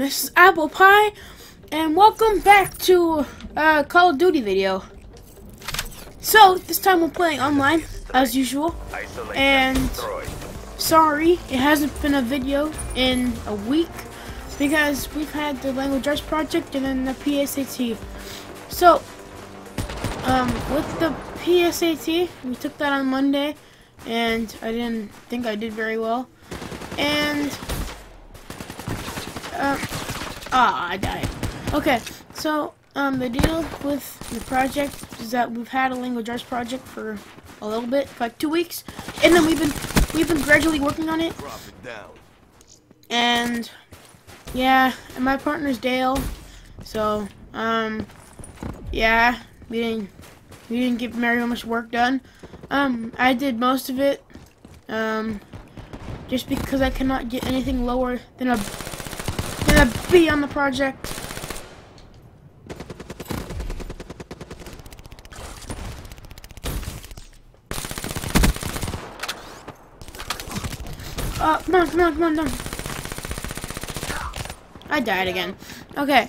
this is Apple Pie, and welcome back to a Call of Duty video. So, this time we're playing online, as usual, and sorry, it hasn't been a video in a week, because we've had the Language Arts Project and then the PSAT. So, um, with the PSAT, we took that on Monday, and I didn't think I did very well, and uh, ah, I died. Okay, so um, the deal with the project is that we've had a language arts project for a little bit, like two weeks, and then we've been we've been gradually working on it. Drop it down. And yeah, and my partner's Dale, so um, yeah, we didn't we didn't get very much work done. Um, I did most of it. Um, just because I cannot get anything lower than a gonna be on the project. Uh, come on, come on, come on, come on. I died again. Okay.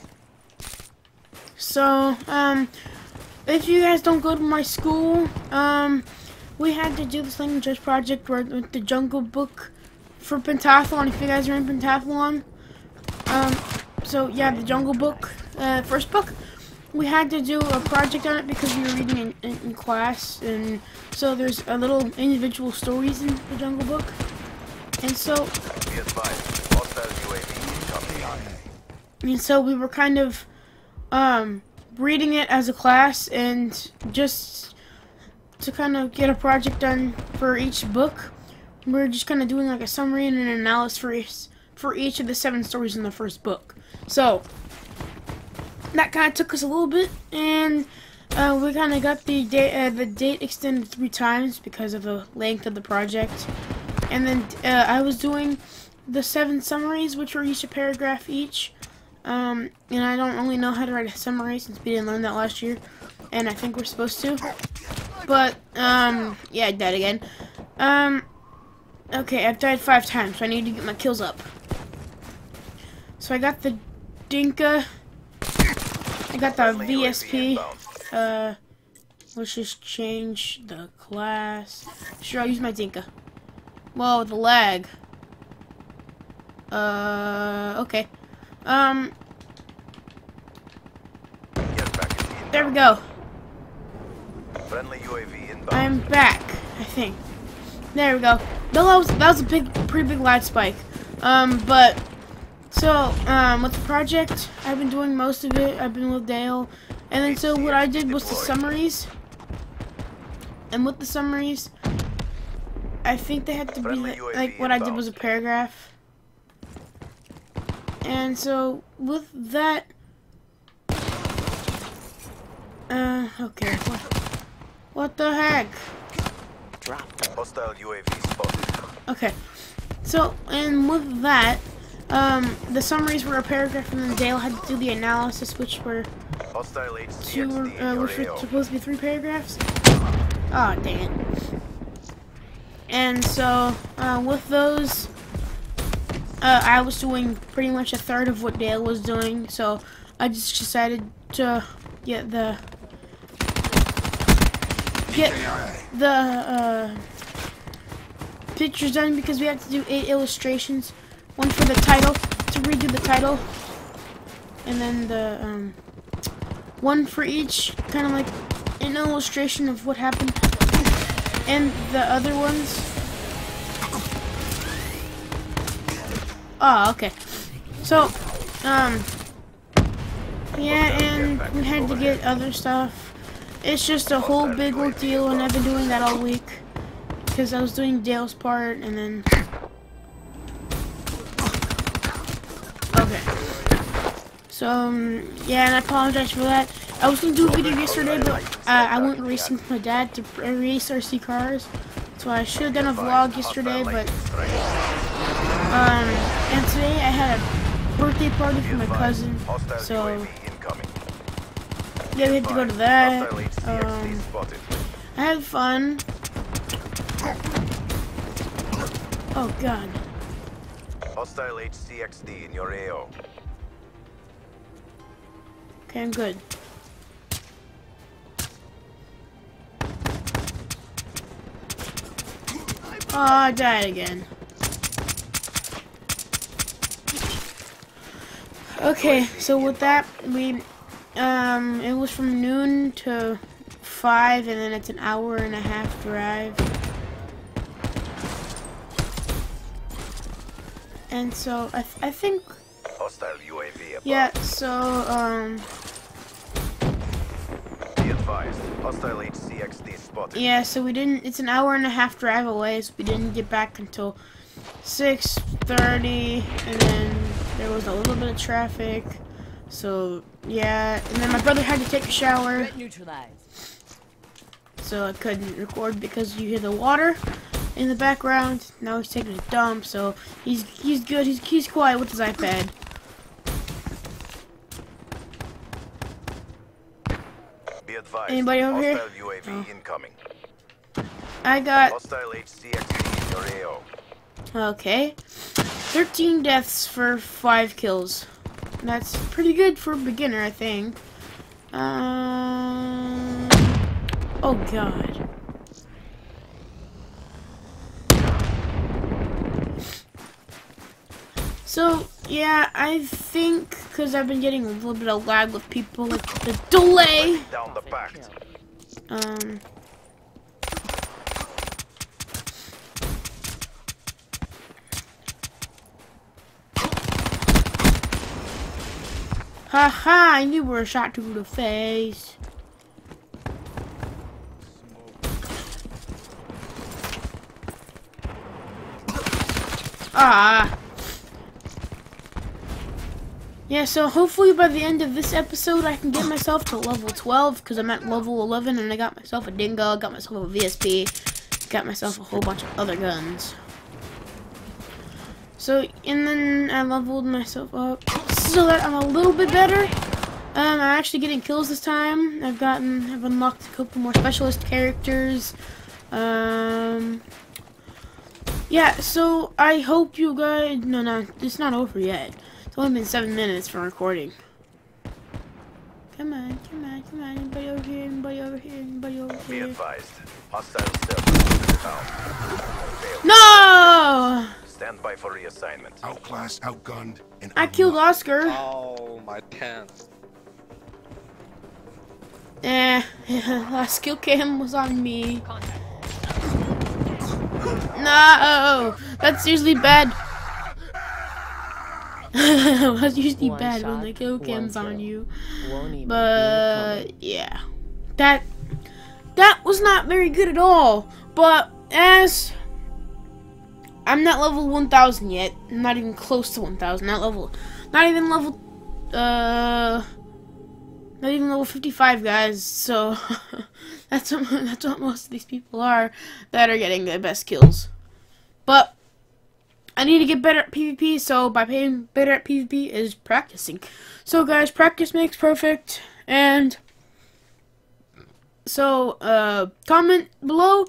So, um, if you guys don't go to my school, um, we had to do this language project with the Jungle Book for Pentathlon. If you guys are in Pentathlon, um, so yeah, the Jungle Book, uh, first book, we had to do a project on it because we were reading in, in, in, class, and so there's a little individual stories in the Jungle Book, and so, and so we were kind of, um, reading it as a class, and just to kind of get a project done for each book, we we're just kind of doing like a summary and an analysis for each for each of the seven stories in the first book. So, that kind of took us a little bit, and uh, we kind of got the date, uh, the date extended three times because of the length of the project. And then uh, I was doing the seven summaries, which were each a paragraph each. Um, and I don't really know how to write a summary since we didn't learn that last year, and I think we're supposed to. But, um, yeah, I died again. Um, okay, I've died five times, so I need to get my kills up. So I got the Dingo. I got the VSP. Uh, let's just change the class. Sure, I'll use my Dingo. Whoa, the lag. Uh, okay. Um, there we go. I'm back, I think. There we go. That was that was a big, pretty big lag spike. Um, but so, um, with the project, I've been doing most of it. I've been with Dale. And then, so what I did was the summaries. And with the summaries, I think they had to be, like, what I did was a paragraph. And so, with that... Uh, okay. What, what the heck? Hostile UAV spotted. Okay. So, and with that, um, the summaries were a paragraph, and then Dale had to do the analysis, which were two, uh, which were supposed to be three paragraphs. Oh, dang it. And so, uh, with those, uh, I was doing pretty much a third of what Dale was doing, so I just decided to get the, get the, uh, pictures done because we had to do eight illustrations one for the title, to redo the title. And then the, um, one for each, kind of like an illustration of what happened. And the other ones. Oh, okay. So, um, yeah, and we had to get other stuff. It's just a whole big ordeal, and I've been doing that all week. Because I was doing Dale's part, and then So, um, yeah, and I apologize for that. I was going to do a video yesterday, but uh, I went racing with my dad to race RC cars. So I should have done a vlog yesterday, but... Um, and today I had a birthday party for my cousin, so... Yeah, we had to go to that. Um, I had fun. Oh, God. Hostile HCXD in your AO. Okay, I'm good. Oh, I died again. Okay, so with that, we, um, it was from noon to 5, and then it's an hour and a half drive. And so, I, th I think, Hostile UAV yeah, so, um, advised. Hostile HCXD spotted. Yeah, so we didn't. It's an hour and a half drive away, so we didn't get back until six thirty, and then there was a little bit of traffic. So yeah, and then my brother had to take a shower, neutralized. so I couldn't record because you hear the water in the background. Now he's taking a dump, so he's he's good. He's he's quiet with his iPad. Advised. Anybody over here? UAV Oh. incoming. I got Hostile HCXD in your AO. Okay. 13 deaths for 5 kills. That's pretty good for a beginner, I think. Um, oh, God. So, yeah, I think because I've been getting a little bit of lag with people, like the delay. Down the pact. Um. Haha, I knew we were shot to the face. Ah. Yeah, so hopefully by the end of this episode, I can get myself to level 12, because I'm at level 11, and I got myself a Dingo, got myself a VSP, got myself a whole bunch of other guns. So, and then I leveled myself up so that I'm a little bit better. Um, I'm actually getting kills this time. I've gotten, I've unlocked a couple more specialist characters. Um, yeah, so I hope you guys, no, no, it's not over yet. It's only been seven minutes from recording. Come on, come on, come on, anybody over here, anybody over here, anybody over Be here. advised. Hostile still. Found. No! Stand by for reassignment. Outclassed, outgunned, and I killed unlocked. Oscar. Oh, my pants. Eh, last kill cam was on me. No, that's usually bad. that's usually One bad when the kill cam's on you. But yeah, that that was not very good at all. But as I'm not level 1,000 yet, I'm not even close to 1,000. Not level, not even level, uh, not even level 55, guys. So that's what, that's what most of these people are that are getting the best kills. But I need to get better at PvP, so by being better at PvP is practicing. So guys, practice makes perfect, and so uh, comment below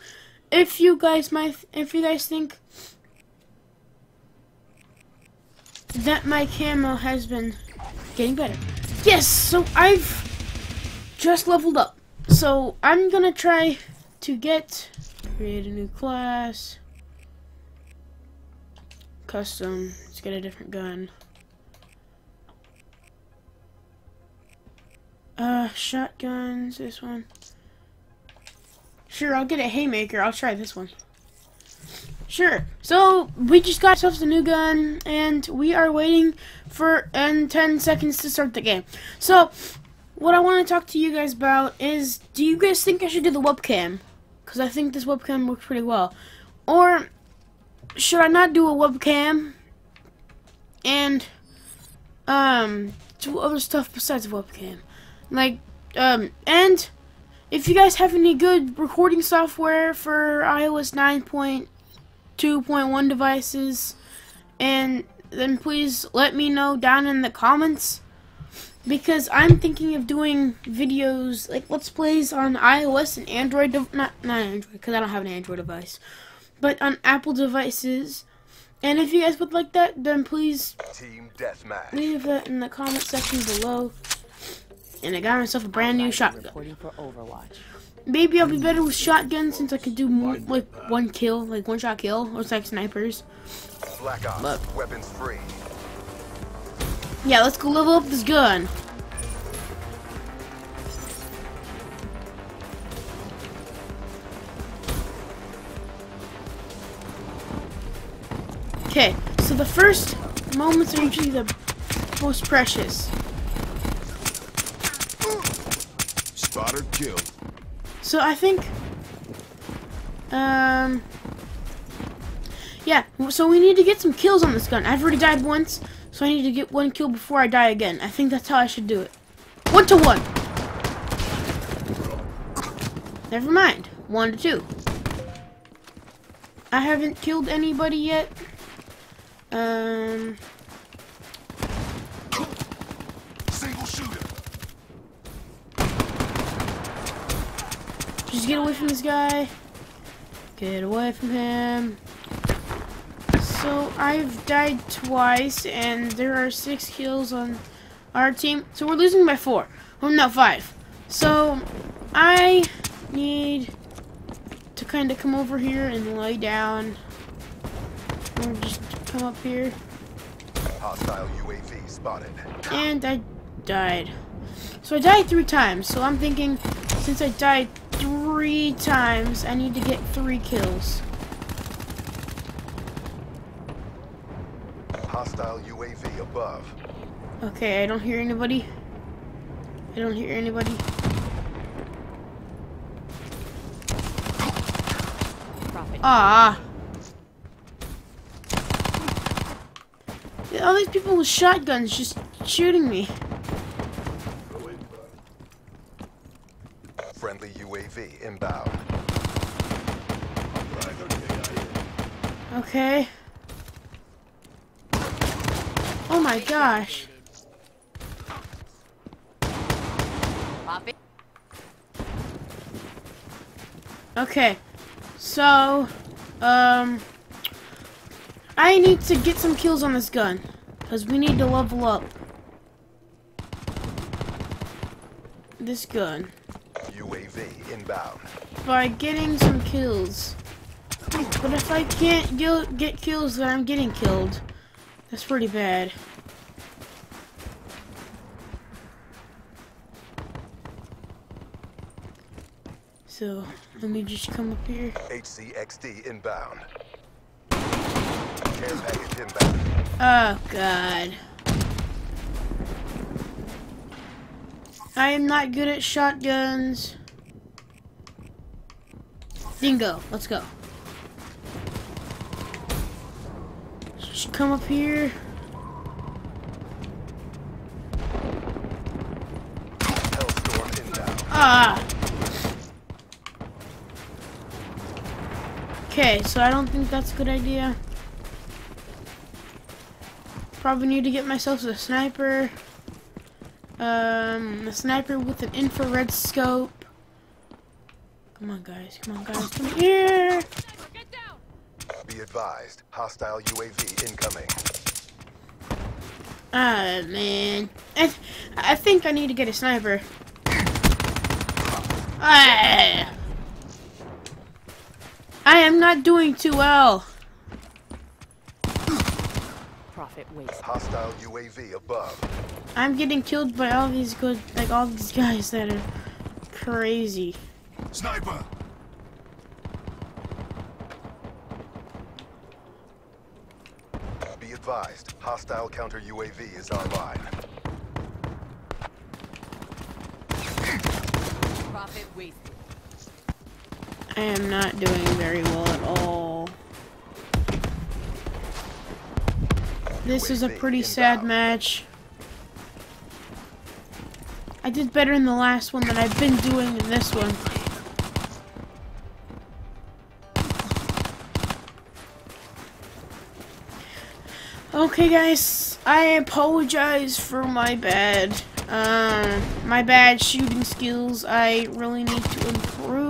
if you guys might, if you guys think that my camo has been getting better. Yes, so I've just leveled up. So I'm gonna try to get create a new class. Custom. Let's get a different gun. Uh, shotguns. This one. Sure, I'll get a haymaker. I'll try this one. Sure. So we just got ourselves a new gun, and we are waiting for in 10 seconds to start the game. So, what I want to talk to you guys about is, do you guys think I should do the webcam? Because I think this webcam works pretty well. Or should I not do a webcam and um do other stuff besides webcam? Like um and if you guys have any good recording software for iOS 9.2.1 devices and then please let me know down in the comments because I'm thinking of doing videos like let's plays on iOS and Android dev- not not Android because I don't have an Android device but on Apple devices. And if you guys would like that, then please Team deathmatch. leave that in the comment section below. and I got myself a brand new shotgun. For Overwatch. Maybe I'll be better with shotguns since I can do more, like one kill, like one shot kill, or like snipers. Black Ops. Look. Weapons free. Yeah, let's go level up this gun. Okay, so the first moments are usually the most precious. Spotter killed. So I think, um, yeah. So we need to get some kills on this gun. I've already died once, so I need to get one kill before I die again. I think that's how I should do it. One to one. Never mind. One to two. I haven't killed anybody yet. Um, just get away from this guy. Get away from him. So I've died twice, and there are six kills on our team. So we're losing by four. Oh no, five. So I need to kind of come over here and lay down. Or just come up here. Hostile UAV spotted. And I died. So I died three times. So I'm thinking, since I died three times, I need to get three kills. Hostile UAV above. Okay, I don't hear anybody. I don't hear anybody. Profit. Ah. Yeah, All these people with shotguns just shooting me. Friendly UAV inbound. Okay. Oh my gosh. Okay. So, um, I need to get some kills on this gun. Because we need to level up. This gun. UAV inbound. By getting some kills. But if I can't get kills, then I'm getting killed. That's pretty bad. So, let me just come up here. HCXD inbound. Care package inbound. Oh, God. I am not good at shotguns. Dingo, let's go. Just come up here. Ah! Okay, so I don't think that's a good idea. Probably need to get myself a sniper. Um, a sniper with an infrared scope. Come on, guys. Come on, guys. Come here. Be advised. Hostile UAV incoming. Ah, man. I, I think I need to get a sniper. Ah. I am not doing too well. Profit waste. Hostile UAV above. I'm getting killed by all these good, like all these guys that are crazy. Sniper. Be advised. Hostile counter UAV is online. Profit wasted. I am not doing very well at all. This is a pretty sad match. I did better in the last one than I've been doing in this one. Okay, guys, I apologize for my bad, um, my bad shooting skills. I really need to improve,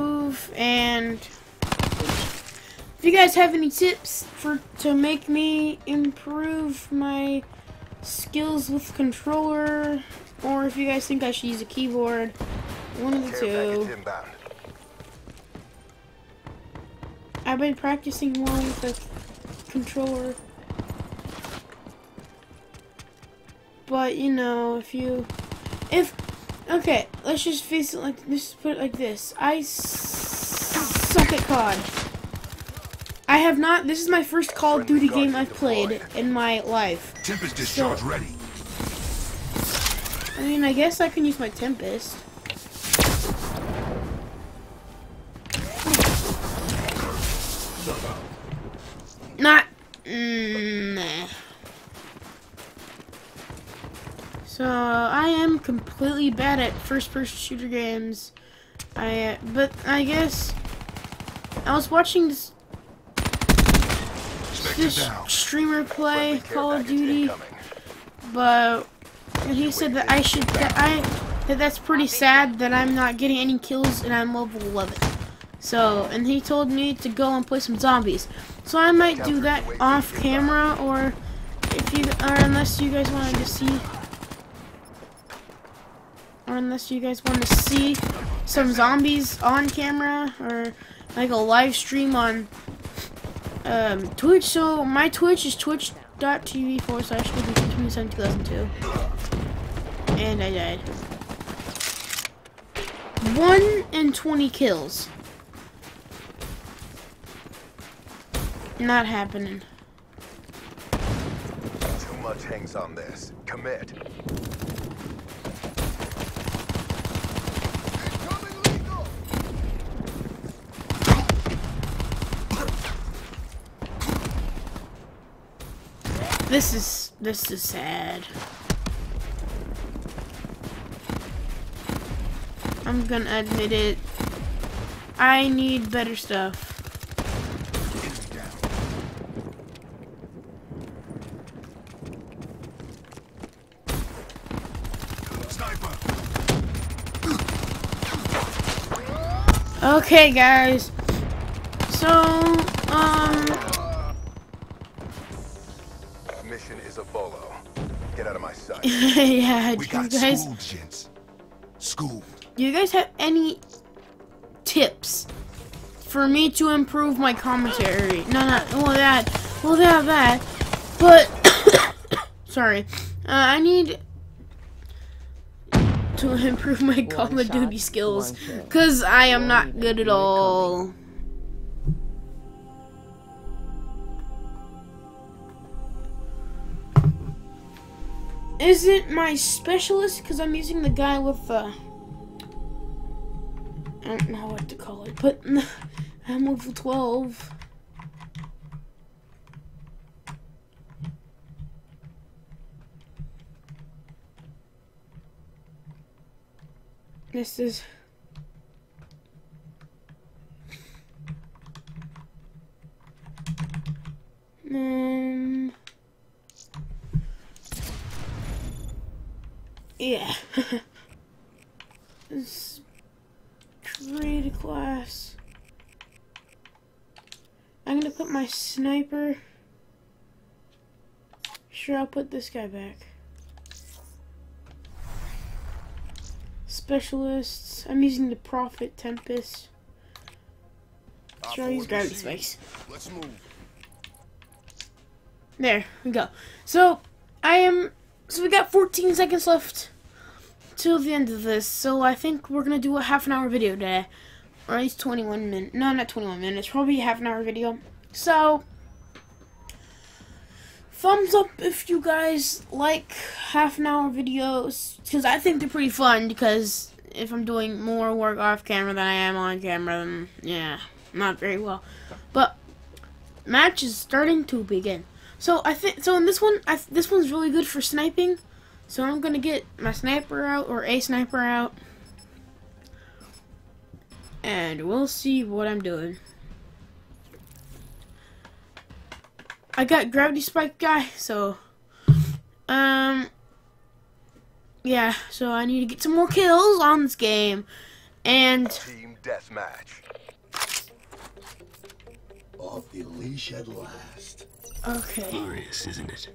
and if you guys have any tips for to make me improve my skills with controller, or if you guys think I should use a keyboard, one of the two. I've been practicing more with the controller. But you know, if you, if, okay, let's just face it like let's put it like this. I suck at COD. I have not. This is my first Call of Duty game I've played in my life. Tempest discharge ready. I mean, I guess I can use my Tempest. Not. Mm, nah. So I am completely bad at first-person shooter games. I, but I guess I was watching this this streamer play Call of Duty, incoming. but he said that I should that I that that's pretty sad that I'm not getting any kills and I'm level 11. So, and he told me to go and play some zombies. So I might do that off camera or if you or unless you guys wanted to see or unless you guys want to see some zombies on camera or like a live stream on um, Twitch. So my Twitch is twitch.tv forward slash 2002. And I died. 1 and 20 kills. Not happening. Too much hangs on this. Commit. This is this is sad. I'm gonna admit it. I need better stuff. Okay, guys. So, Get out of my sight. yeah, do We you got guys, schooled, gents. Schooled. do you guys have any tips for me to improve my commentary? No, not well that, well that that, but sorry, uh, I need to improve my Call of Duty skills because I am not good at all. Is it my specialist? Because I'm using the guy with the. I don't know what to call it, but I'm level 12. This is. Um. Yeah. this trade a class. I'm gonna put my sniper. Sure, I'll put this guy back. Specialists. I'm using the Prophet Tempest. Sure, I'll use gravity spikes. Let's move. There we go. So I am. So we got 14 seconds left till the end of this. So I think we're gonna do a half an hour video today, or at least 21 minutes. No, not 21 minutes. Probably a half an hour video. So thumbs up if you guys like half an hour videos, because I think they're pretty fun. Because if I'm doing more work off camera than I am on camera, then yeah, not very well. But match is starting to begin. So I think so in this one, I, this one's really good for sniping. So I'm gonna get my sniper out or a sniper out, and we'll see what I'm doing. I got gravity spike guy, so um yeah. So I need to get some more kills on this game, and Team deathmatch. Off the leash at last. Okay. Glorious, isn't it?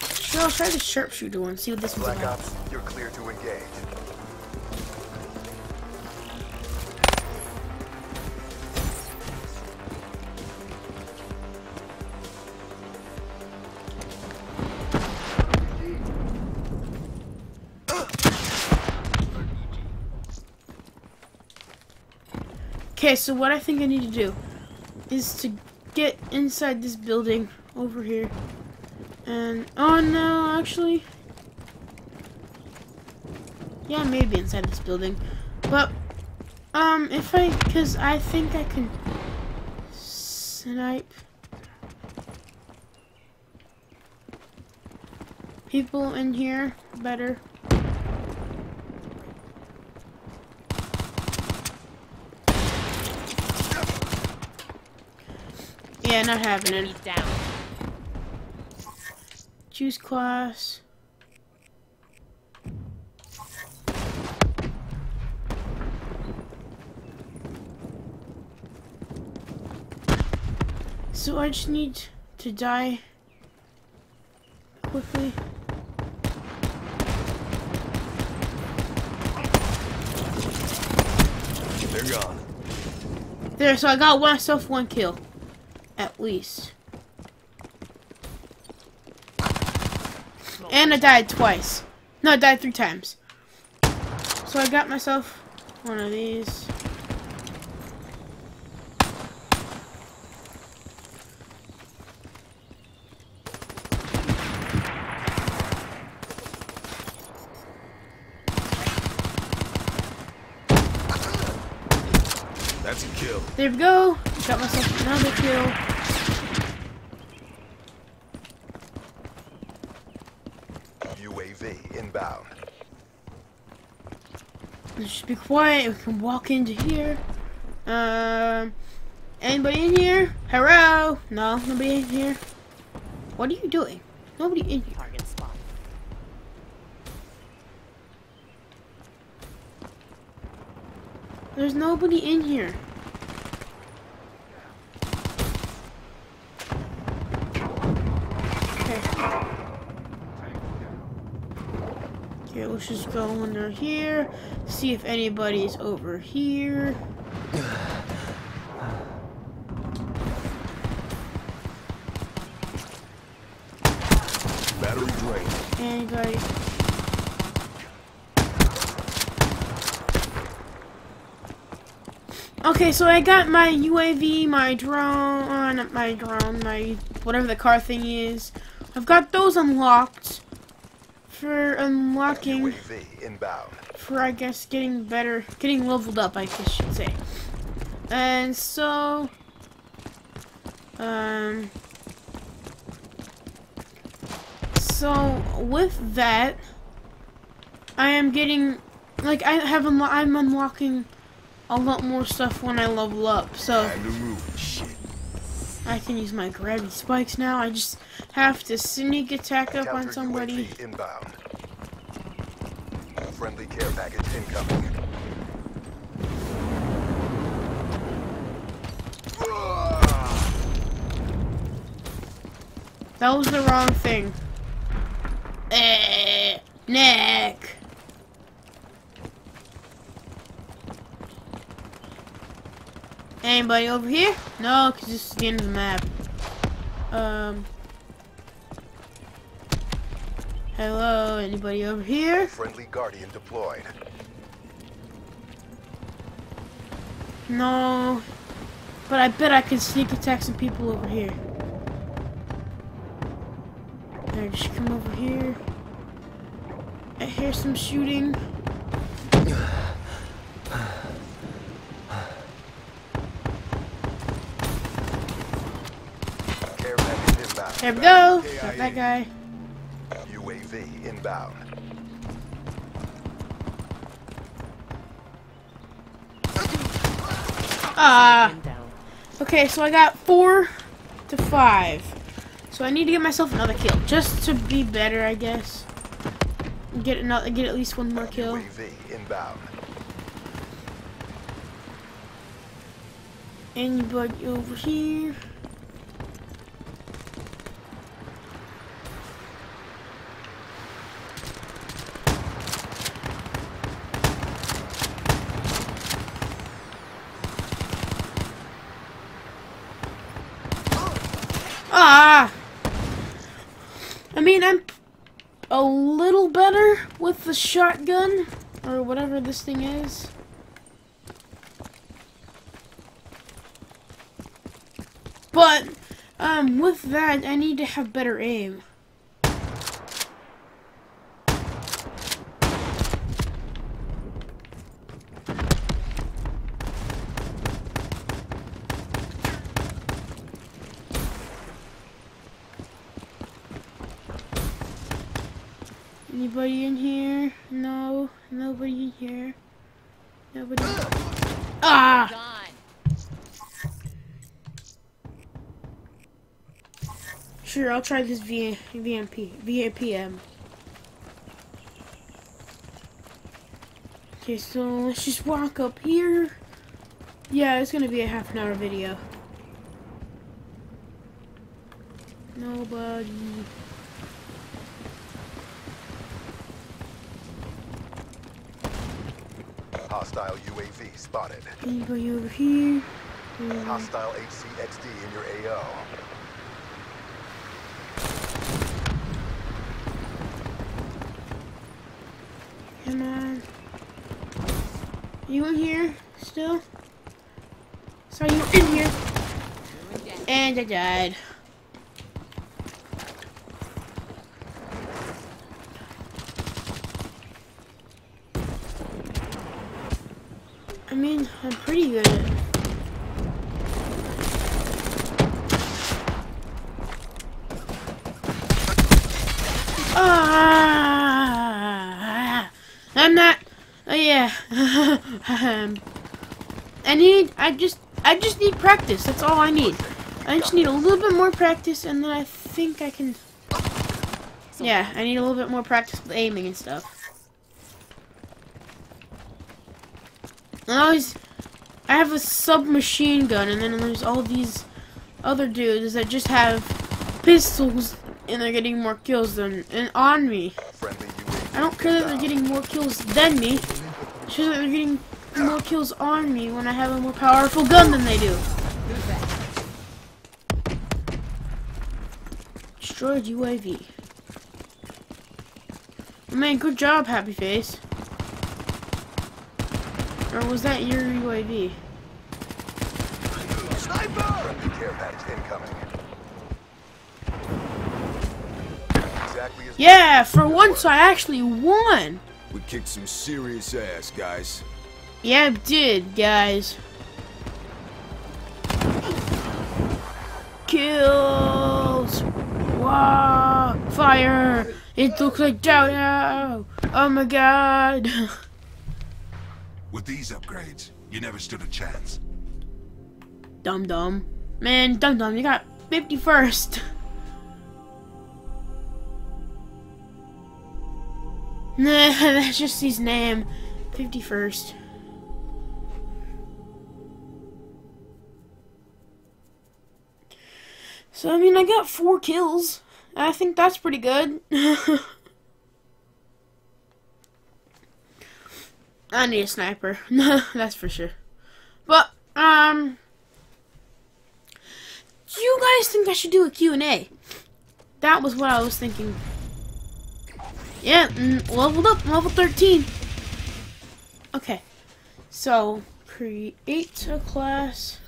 So I'll try the sharpshooter one, see what this one's Black about. Ops, you're clear to engage. Okay, so what I think I need to do is to get inside this building over here. And, oh no, actually. Yeah, maybe inside this building. But, um, if I, because I think I can snipe people in here better. Yeah, not having it. Enemy down. Choose class. So I just need to die quickly. They're gone. There, so I got myself one kill. At least. And I died twice. No, I died three times. So I got myself one of these. That's a kill. There we go. Got myself another kill. UAV inbound. Let's just be quiet. We can walk into here. Um, anybody in here? Hello? No, nobody in here. What are you doing? Nobody in here. Target spot. There's nobody in here. Okay. Okay, let's just go under here. See if anybody's over here. Battery drained. Anybody? Okay, so I got my UAV, my drone, my drone, my whatever the car thing is. I've got those unlocked for unlocking, for I guess getting better, getting leveled up, I guess should say. And so, um, so with that, I am getting, like, I have, unlo- I'm unlocking a lot more stuff when I level up. So Time to move. Shit. I can use my gravity spikes now. I just have to sneak attack up on somebody. UAV inbound. Friendly care package incoming. That was the wrong thing. Eh, neck. Anybody over here? No, because this is the end of the map. Um. Hello, anybody over here? Friendly Guardian deployed. No. But I bet I can sneak attack some people over here. There, just come over here. I hear some shooting. Care package inbound. There we go. Got that guy. UAV inbound. Ah. Down. Okay, so I got four to five. So I need to get myself another kill, just to be better, I guess. Get another, get at least one more kill. UAV inbound. Anybody over here? Ah! I mean, I'm a little better with the shotgun, or whatever this thing is. But, um, with that, I need to have better aim. Anybody in here? No, nobody in here. Nobody. Ah! Sure, I'll try this v VMP, VAPM. Okay, so let's just walk up here. Yeah, it's gonna be a half an hour video. Nobody. Hostile UAV spotted. Anybody over here? Hostile HCXD in your AO. Come on. You in here still? Saw you in here. And I died. I mean, I'm pretty good at Ah, I'm not. Oh yeah. um, I need. I just. I just need practice. That's all I need. I just need a little bit more practice, and then I think I can. Yeah, I need a little bit more practice with aiming and stuff. I always. I have a submachine gun, and then there's all these other dudes that just have pistols, and they're getting more kills than and on me. I don't care that they're getting more kills than me. It's just that they're getting more kills on me when I have a more powerful gun than they do. Destroyed UAV. Man, good job, Happy Face. Or was that your UAV? Friendly care package incoming. Exactly Yeah, for once I actually won. We kicked some serious ass, guys. Yeah, I did, guys. Kills! Wow! Fire! It looks like Dodo! Oh my god! These upgrades, you never stood a chance. Dum Dum. Man, Dum Dum, you got 51st. Nah, that's just his name. 51st. So, I mean, I got four kills. I think that's pretty good. I need a sniper. No, that's for sure. But, um... Do you guys think I should do a Q&A? That was what I was thinking. Yeah, mm, leveled up, level 13. Okay, so create a class.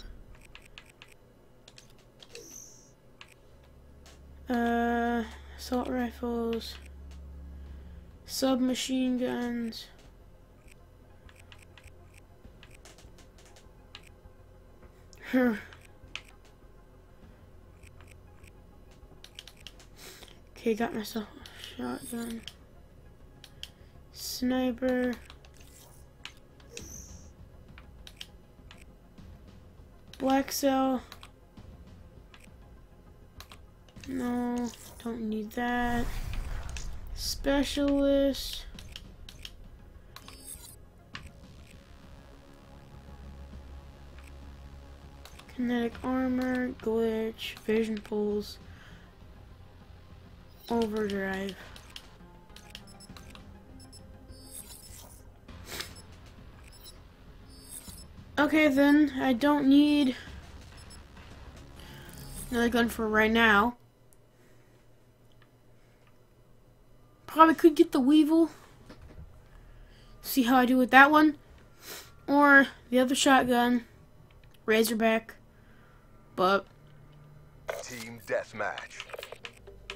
Uh, assault rifles, submachine guns. Okay, got myself a shotgun. Sniper. Black cell. No, don't need that. Specialist. Kinetic armor, glitch, vision pulse, overdrive. Okay then, I don't need another gun for right now. Probably could get the Weevil. See how I do with that one. Or the other shotgun, Razorback. But Team deathmatch.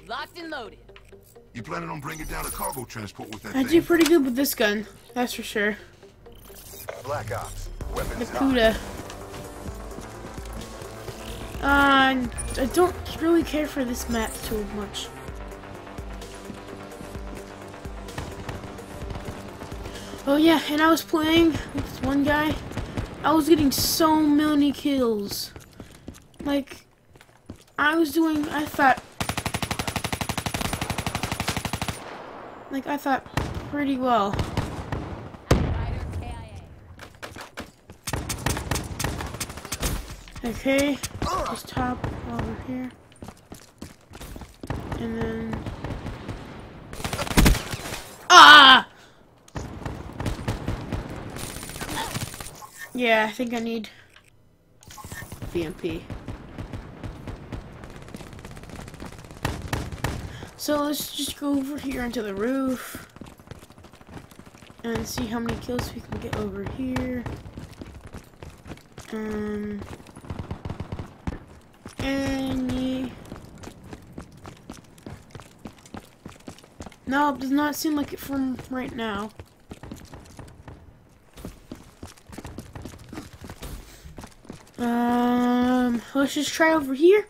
Locked and loaded. You planning on bringing down a cargo transport with that I do pretty good with this gun. That's for sure. Black Ops. Weapons The hot. Kuda. Uh, I don't really care for this map too much. Oh yeah, and I was playing with this one guy. I was getting so many kills. Like, I was doing, I thought, like, I thought pretty well. Okay, just top over here. And then... Ah! Yeah, I think I need VMP. So let's just go over here onto the roof and see how many kills we can get over here. Um, any? No, it does not seem like it from right now. Um, let's just try over here,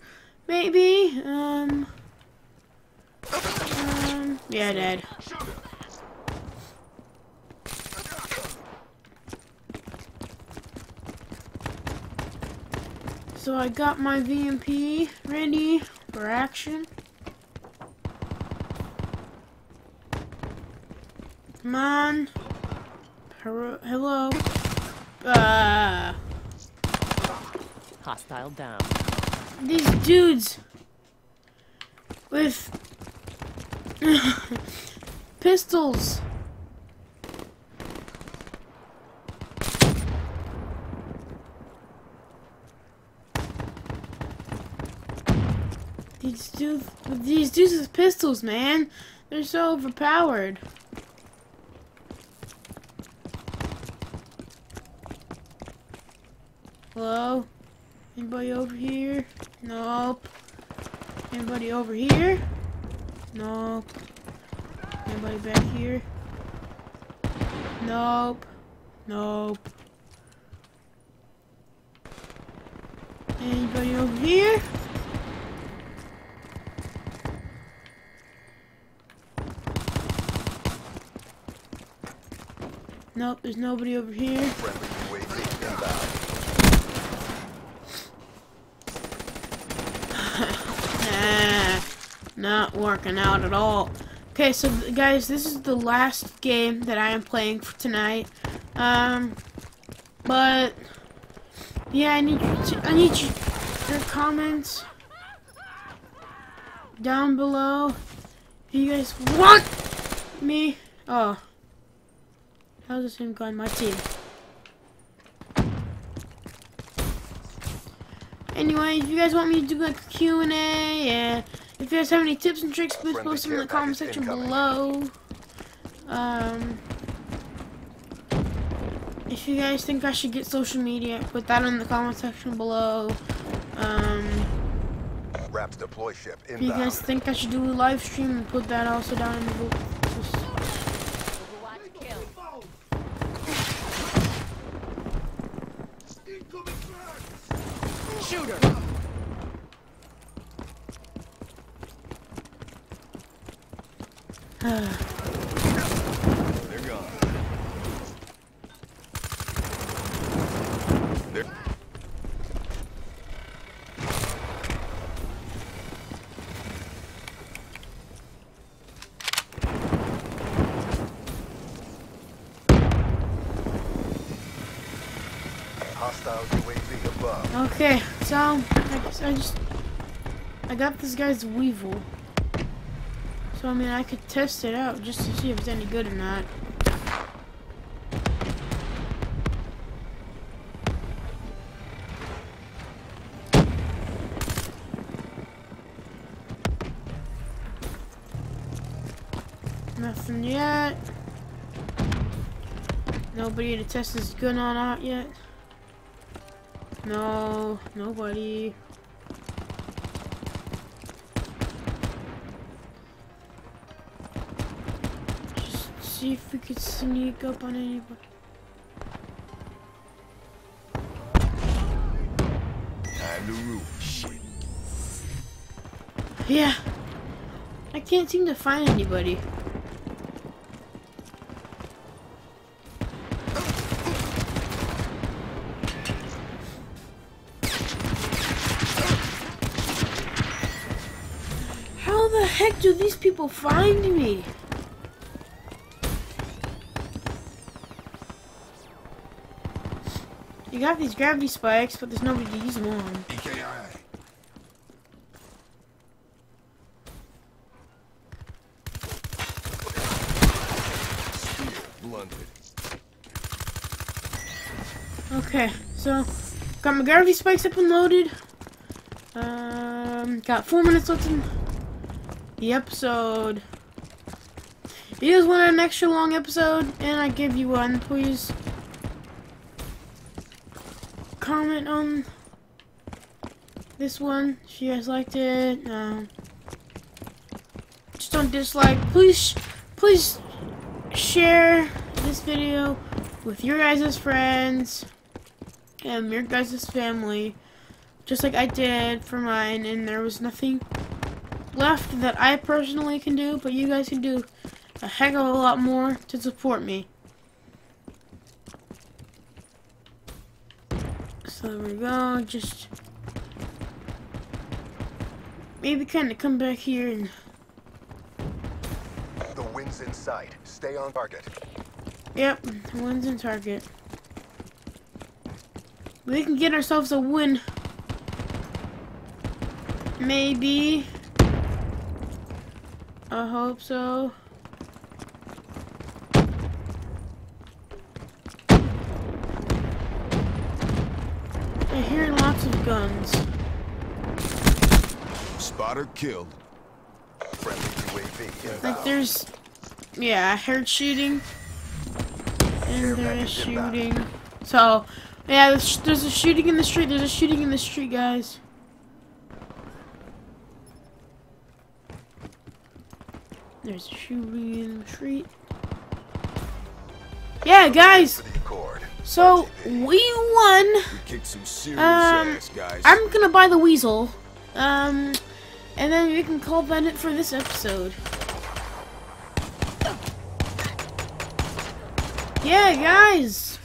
maybe. Um, um, yeah, dead. So I got my VMP ready for action. Come on. Hello. Ah. Hostile down. These dudes with pistols. These dudes, these dudes with pistols, man, they're so overpowered. Hello? Anybody over here? Nope. Anybody over here? Nope. Anybody back here? Nope. Nope. Anybody over here? Nope, there's nobody over here. Friendly UAV inbound. Nah, not working out at all. Okay, so guys, this is the last game that I am playing for tonight. Um, but yeah, I need you to, I need you, your comments down below. If you guys want me, oh, how's this him going? My team. Anyway, if you guys want me to do like a Q&A, and if you guys have any tips and tricks, please post them in the comment section incoming. below. Um, if you guys think I should get social media, put that in the comment section below. Um, Raps deploy ship if you guys think I should do a live stream, put that also down in the book. Shooter. They're gone. They're... Okay, so I, I just I got this guy's weevil. So, I mean, I could test it out just to see if it's any good or not. Nothing yet. Nobody to test this gun on out yet. No, nobody. See if we could sneak up on anybody. Time to root. Shit. Yeah. I can't seem to find anybody. How the heck do these people find me? Got these gravity spikes, but there's nobody to use them on. Okay, so got my gravity spikes up and loaded. Um, got four minutes left in the episode. You guys want an extra long episode, and I give you one, please comment on this one if you guys liked it. Um, just don't dislike. Please, please share this video with your guys' friends and your guys' family, just like I did for mine, and there was nothing left that I personally can do, but you guys can do a heck of a lot more to support me. So there we go, just maybe kind of come back here and The wind's in sight. Stay on target. Yep, the wind's in target. We can get ourselves a win. Maybe. I hope so. I hear lots of guns. Killed. Like there's, yeah, I heard shooting, and Care there is shooting. So, yeah, there's, there's a shooting in the street. There's a shooting in the street, guys. There's a shooting in the street. Yeah, guys. For the Accord. So we won. We kicked some serious Um. I'm gonna buy the weasel. Um, and then we can call Bennett for this episode. Yeah, guys.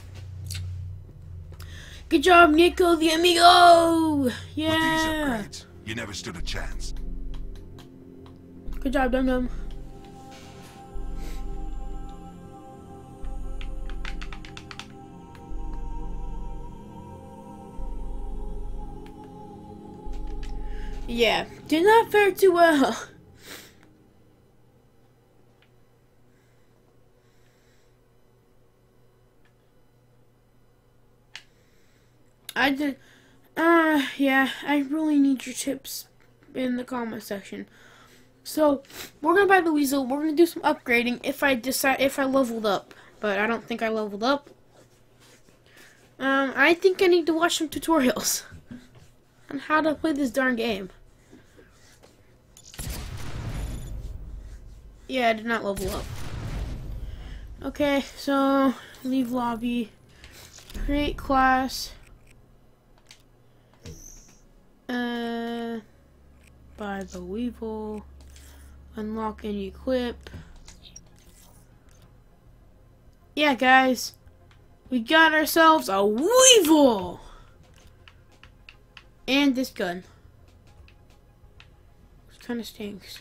Good job, Nico the amigo. With these Yeah. upgrades, you never stood a chance. Good job, Dum Dum. Yeah, did not fare too well. I did. Uh, yeah, I really need your tips in the comment section. So we're gonna buy the weasel. We're gonna do some upgrading if I decide if I leveled up, but I don't think I leveled up. Um, I think I need to watch some tutorials on how to play this darn game. Yeah, I did not level up. Okay, so leave lobby, create class. Uh, buy the weevil. Unlock and equip. Yeah, guys. We got ourselves a weevil! And this gun. Which kind of stinks.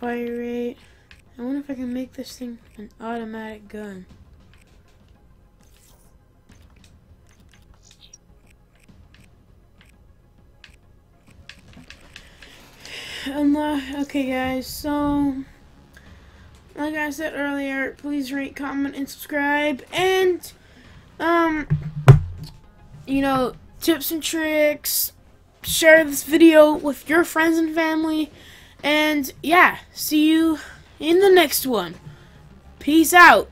Fire rate. I wonder if I can make this thing an automatic gun. Unlock. Okay, guys. So, like I said earlier, please rate, comment, and subscribe. And, um, you know, tips and tricks. Share this video with your friends and family. And yeah, see you in the next one. Peace out.